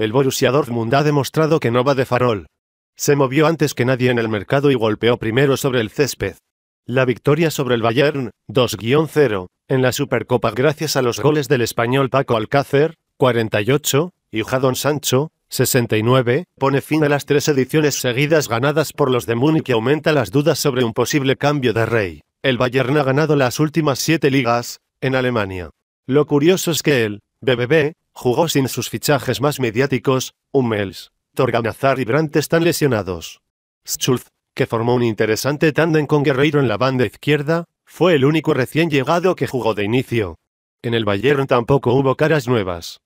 el Borussia Dortmund ha demostrado que no va de farol. Se movió antes que nadie en el mercado y golpeó primero sobre el césped. La victoria sobre el Bayern, 2-0, en la Supercopa gracias a los goles del español Paco Alcácer, 48, y Jadon Sancho, 69, pone fin a las tres ediciones seguidas ganadas por los de Múnich y aumenta las dudas sobre un posible cambio de rey. El Bayern ha ganado las últimas siete ligas, en Alemania. Lo curioso es que el BBB jugó sin sus fichajes más mediáticos, Hummels, Torganazar y Brandt están lesionados. Schulz, que formó un interesante tándem con Guerreiro en la banda izquierda, fue el único recién llegado que jugó de inicio. En el Bayern tampoco hubo caras nuevas.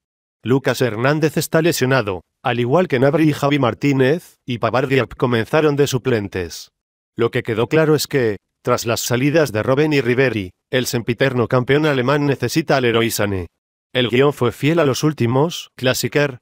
Lucas Hernández está lesionado, al igual que Nabri y Javi Martínez, y Pavardiap comenzaron de suplentes. Lo que quedó claro es que, tras las salidas de Robben y Riveri, el sempiterno campeón alemán necesita al Heroísane. El guion fue fiel a los últimos, Klassiker.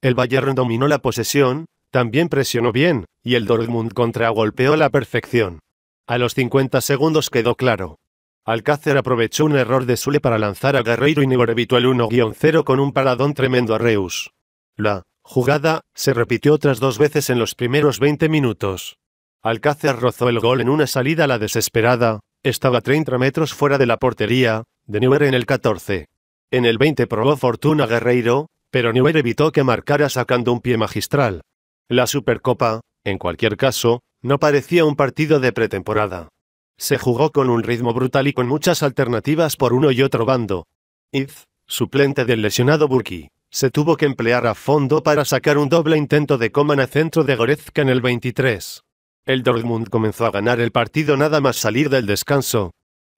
El Bayern dominó la posesión, también presionó bien, y el Dortmund contragolpeó a la perfección. A los 50 segundos quedó claro. Alcácer aprovechó un error de Sule para lanzar a Guerreiro y Neuer evitó el 1-0 con un paradón tremendo a Reus. La jugada se repitió otras dos veces en los primeros 20 minutos. Alcácer rozó el gol en una salida a la desesperada, estaba 30 metros fuera de la portería, de Neuer en el 14. En el 20 probó fortuna Guerreiro, pero Neuer evitó que marcara sacando un pie magistral. La Supercopa, en cualquier caso, no parecía un partido de pretemporada. Se jugó con un ritmo brutal y con muchas alternativas por uno y otro bando. Iz, suplente del lesionado Burki, se tuvo que emplear a fondo para sacar un doble intento de Coman a centro de Goretzka en el 23. El Dortmund comenzó a ganar el partido nada más salir del descanso.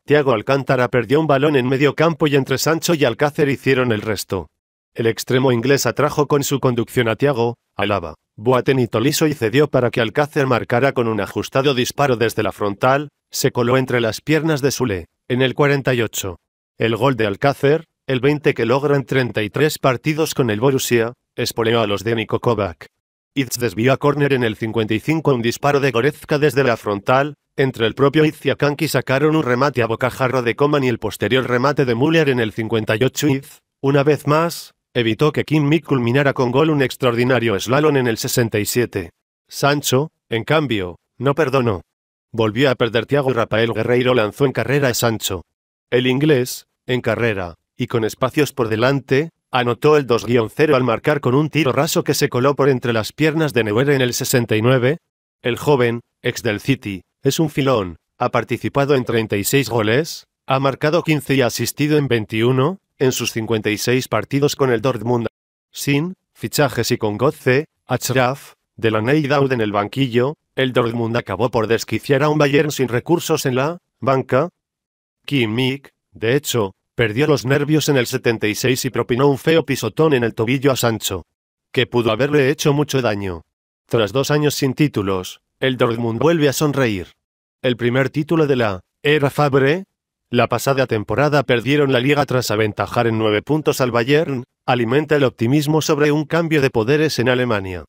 Thiago Alcántara perdió un balón en medio campo y entre Sancho y Alcácer hicieron el resto. El extremo inglés atrajo con su conducción a Thiago, Alaba, Boateng y Tolisso y cedió para que Alcácer marcara con un ajustado disparo desde la frontal, se coló entre las piernas de Sule, en el 48. El gol de Alcácer, el 20 que logra en 33 partidos con el Borussia, espoleó a los de Niko Kovac. Itz desvió a córner en el 55 un disparo de Goretzka desde la frontal, entre el propio Itz y Akanki sacaron un remate a bocajarro de Coman y el posterior remate de Müller en el 58 Itz, una vez más, evitó que Kim Mick culminara con gol un extraordinario slalom en el 67. Sancho, en cambio, no perdonó. Volvió a perder Thiago Rafael Guerreiro lanzó en carrera a Sancho. El inglés, en carrera, y con espacios por delante, anotó el 2-0 al marcar con un tiro raso que se coló por entre las piernas de Neuer en el 69. El joven, ex del City, es un filón, ha participado en 36 goles, ha marcado 15 y ha asistido en 21, en sus 56 partidos con el Dortmund. Sin fichajes y con goce, Achraf, de la Neidaud en el banquillo, el Dortmund acabó por desquiciar a un Bayern sin recursos en la banca. Kimmich, de hecho, perdió los nervios en el 76 y propinó un feo pisotón en el tobillo a Sancho, que pudo haberle hecho mucho daño. Tras dos años sin títulos, el Dortmund vuelve a sonreír. El primer título de la era Fabre. La pasada temporada perdieron la liga tras aventajar en nueve puntos al Bayern, alimenta el optimismo sobre un cambio de poderes en Alemania.